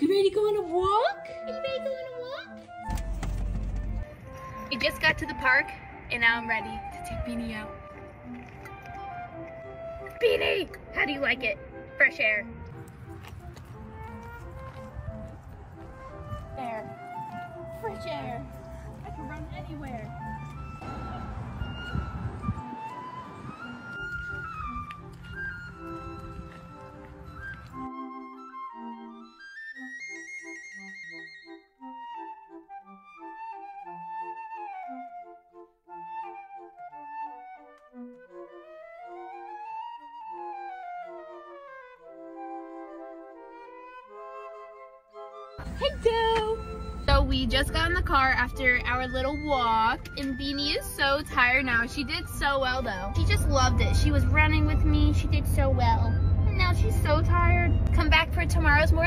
You ready to go on a walk? Are You ready to go on a walk? I just got to the park and now I'm ready to take Beanie out. Beanie, how do you like it? Fresh air. Air. Fresh air. I can run anywhere. Hey Joe! So we just got in the car after our little walk and Beanie is so tired now. She did so well though. She just loved it. She was running with me. She did so well. And now she's so tired. Come back for tomorrow's morning.